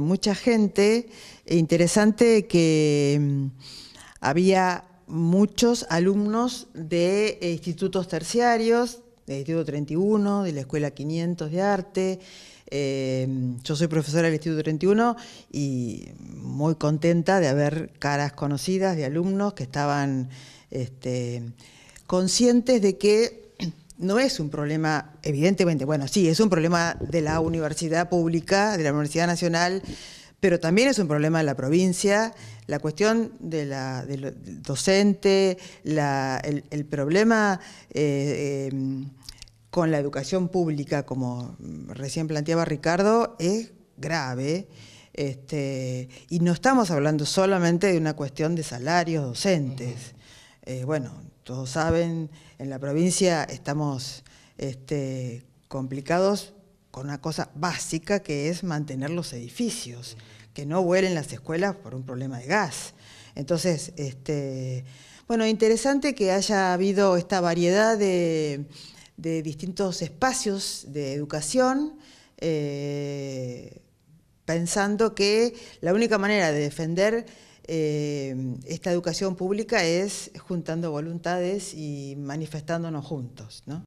Mucha gente, interesante que mm, había muchos alumnos de institutos terciarios, del Instituto 31, de la Escuela 500 de Arte. Eh, yo soy profesora del Instituto 31 y muy contenta de haber caras conocidas de alumnos que estaban este, conscientes de que no es un problema, evidentemente, bueno, sí, es un problema de la universidad pública, de la Universidad Nacional, pero también es un problema de la provincia, la cuestión de la, del docente, el, problema eh, em, con la educación pública, como recién planteaba Ricardo, es grave. Este, y no estamos hablando solamente de una cuestión de salarios docentes. Eh, bueno, todos saben, en la provincia estamos este, complicados con una cosa básica que es mantener los edificios, que no vuelen las escuelas por un problema de gas. Entonces, este, bueno, interesante que haya habido esta variedad de, distintos espacios de educación, eh, pensando que la única manera de defender eh, esta educación pública es juntando voluntades y manifestándonos juntos. ¿no?